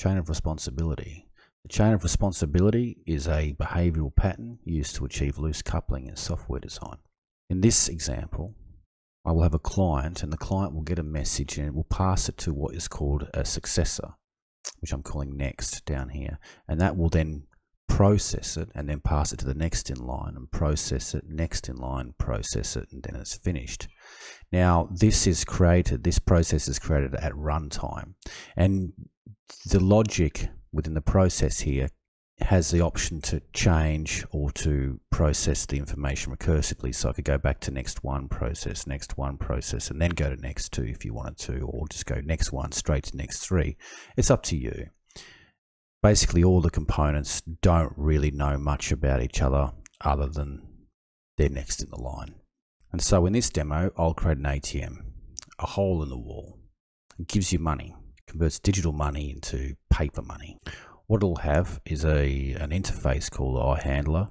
Chain of responsibility. The chain of responsibility is a behavioral pattern used to achieve loose coupling in software design. In this example, I will have a client and the client will get a message and it will pass it to what is called a successor, which I'm calling next down here. And that will then process it and then pass it to the next in line and process it, next in line, process it, and then it's finished. Now, this is created, this process is created at runtime. And the logic within the process here has the option to change or to process the information recursively. So I could go back to next one process, next one process, and then go to next two if you wanted to, or just go next one straight to next three. It's up to you. Basically, all the components don't really know much about each other other than they're next in the line. And so in this demo, I'll create an ATM, a hole in the wall. It gives you money, converts digital money into paper money. What it'll have is a an interface called iHandler.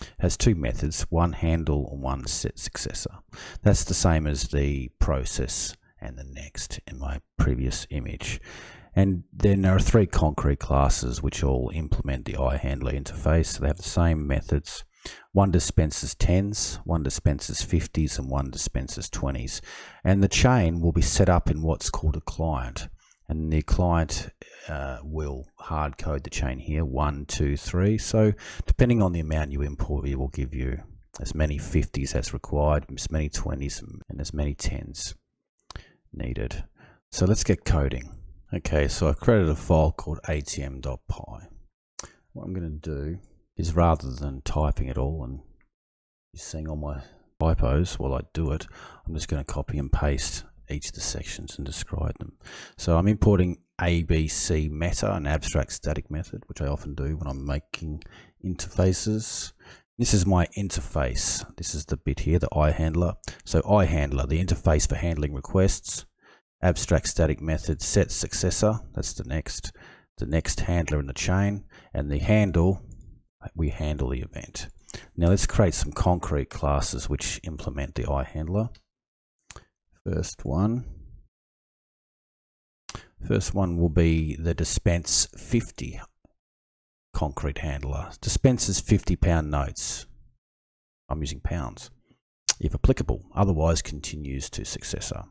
It has two methods, one handle and one set successor. That's the same as the process and the next in my previous image. And then there are three concrete classes which all implement the iHandler interface. So they have the same methods. One dispenses 10s, one dispenses 50s, and one dispenses 20s. And the chain will be set up in what's called a client. And the client uh, will hard code the chain here, one, two, three. So depending on the amount you import, it will give you as many 50s as required, as many 20s, and as many 10s needed. So let's get coding. Okay, so I've created a file called atm.py. What I'm going to do is rather than typing it all and seeing all my typos while I do it, I'm just going to copy and paste each of the sections and describe them. So I'm importing ABC meta, an abstract static method, which I often do when I'm making interfaces. This is my interface. This is the bit here, the iHandler. So iHandler, the interface for handling requests abstract static method set successor, that's the next, the next handler in the chain, and the handle, we handle the event. Now let's create some concrete classes which implement the iHandler. First one, first one will be the dispense 50 concrete handler. Dispenses 50 pound notes. I'm using pounds, if applicable, otherwise continues to successor.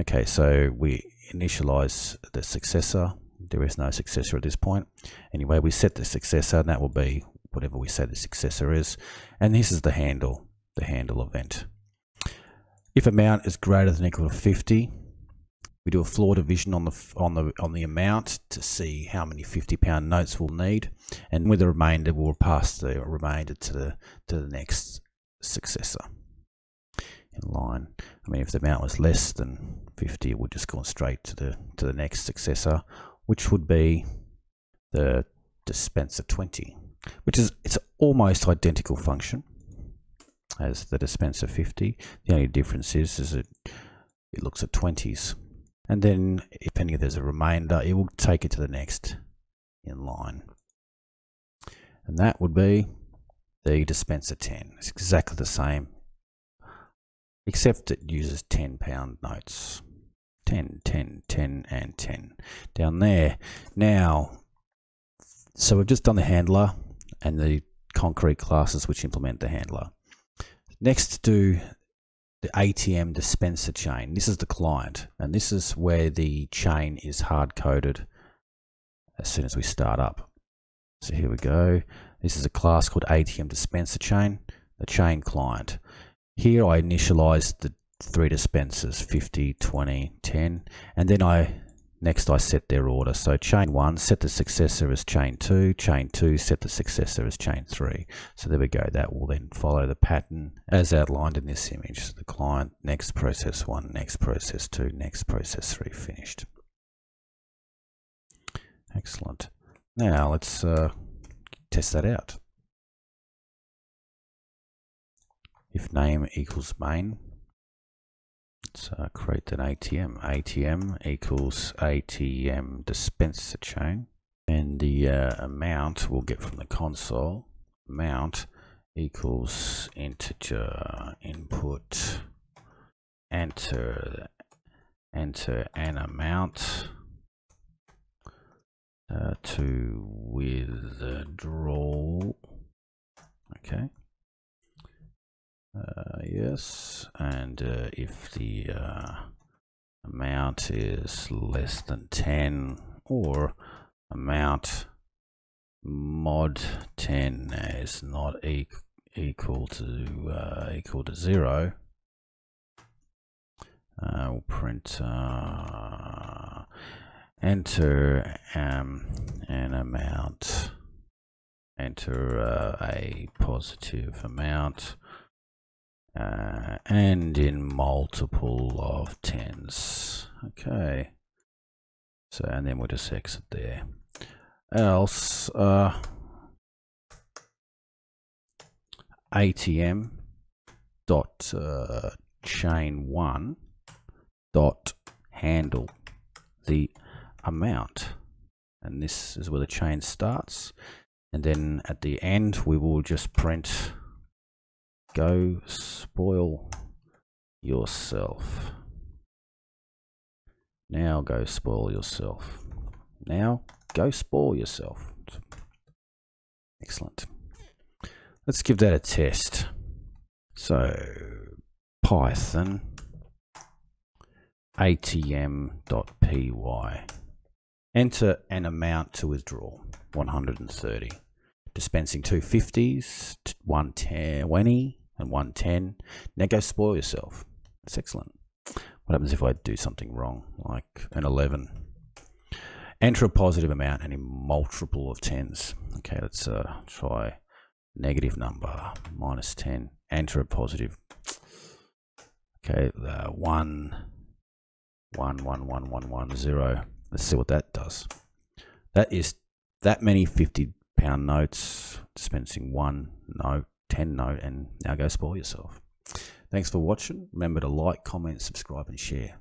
Okay, so we initialize the successor. There is no successor at this point. Anyway, we set the successor, and that will be whatever we say the successor is. And this is the handle, the handle event. If amount is greater than equal to 50, we do a floor division on the on the on the amount to see how many 50 pound notes we'll need, and with the remainder, we'll pass the remainder to the to the next successor in line. I mean, if the amount was less than 50, it would just go straight to the to the next successor, which would be the dispenser 20, which is it's almost identical function as the dispenser 50. The only difference is, is it it looks at 20s, and then depending if there's a remainder, it will take it to the next in line, and that would be the dispenser 10. It's exactly the same except it uses 10 pound notes. 10 10 10 and 10 down there. Now so we've just done the handler and the concrete classes which implement the handler. Next do the ATM dispenser chain. This is the client and this is where the chain is hard coded as soon as we start up. So here we go. This is a class called ATM dispenser chain the chain client here I initialize the three dispensers 50 20 10 and then I next I set their order. So chain 1 set the successor as chain 2 chain 2 set the successor as chain 3 so there we go. That will then follow the pattern as outlined in this image. So the client next process 1 next process 2 next process 3 finished. Excellent. Now let's uh, test that out if name equals main let's uh, create an ATM ATM equals ATM dispenser chain and the uh, amount we'll get from the console amount equals integer input enter enter an amount uh, to withdraw. Okay. Uh, yes, and uh, if the uh, amount is less than 10 or amount mod 10 is not e equal to uh, equal to 0 uh, we'll print uh, enter um, an amount enter a positive amount uh, and in multiple of tens. Okay. So and then we'll just exit there. Else uh, ATM dot uh, chain one dot handle the amount. And this is where the chain starts. And then at the end we will just print go spoil yourself. Now go spoil yourself. Now go spoil yourself. Excellent. Let's give that a test. So python atm.py enter an amount to withdraw 130 dispensing 250s 120 and 110. Now go spoil yourself. That's excellent. What happens if I do something wrong, like an 11? Enter a positive amount and a multiple of tens. Okay, let's uh, try negative number, minus 10. Enter a positive. Okay, uh, 1, 1, 1, 1, 1, 1, 0. Let's see what that does. That is that many 50 pound notes dispensing one note 10 note and now go spoil yourself. Thanks for watching. Remember to like, comment, subscribe and share.